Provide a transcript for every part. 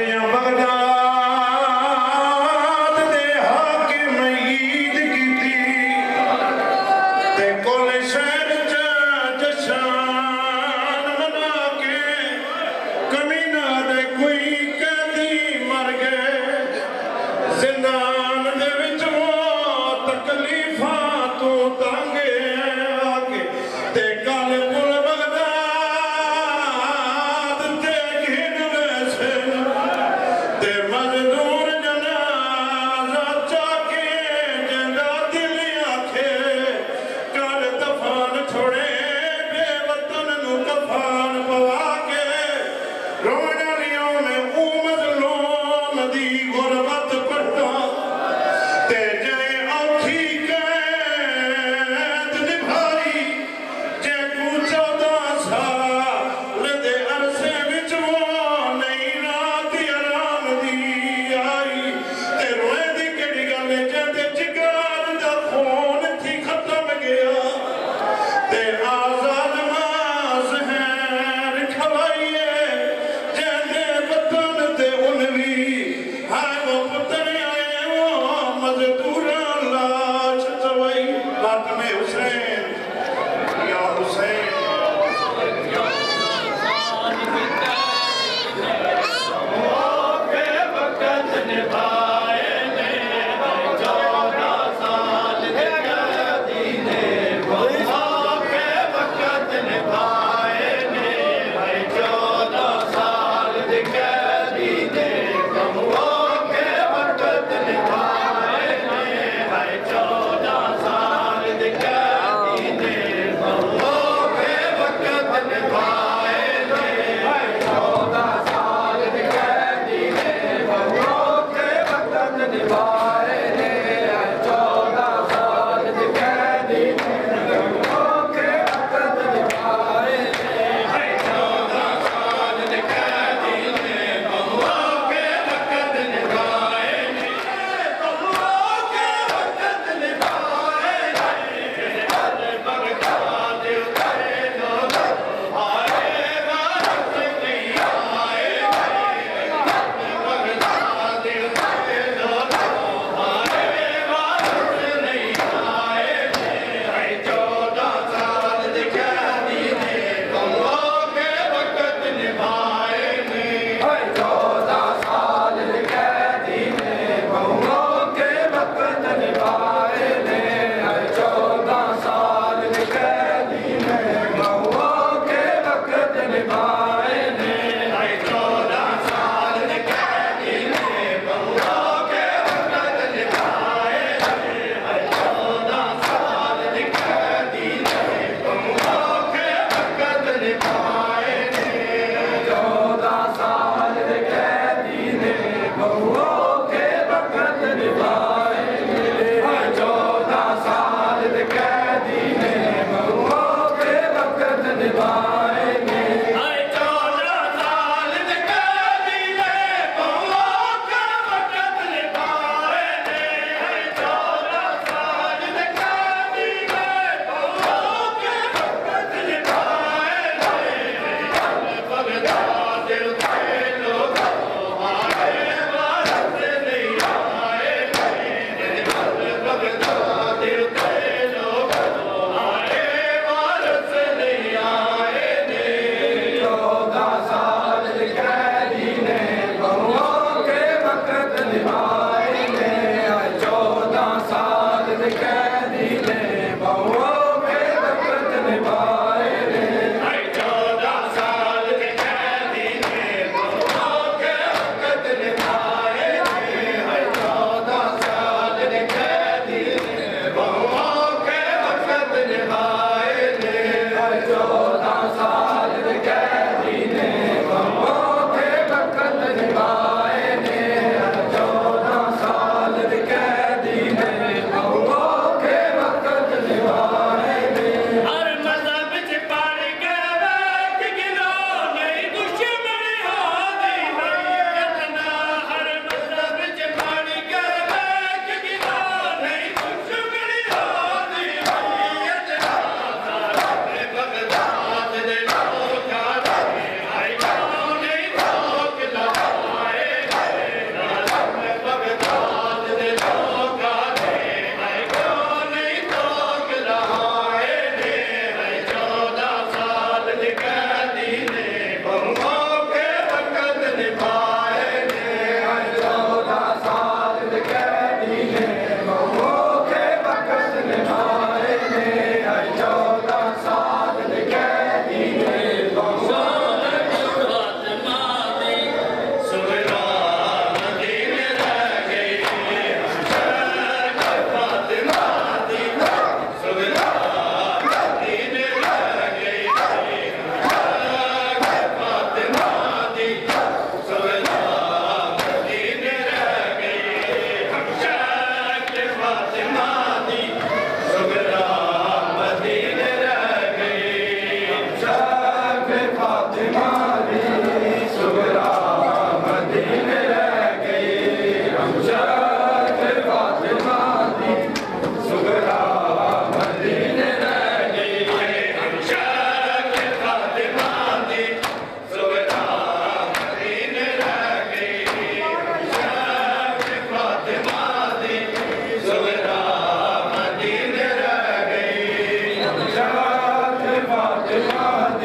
Carrillo.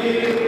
Thank you.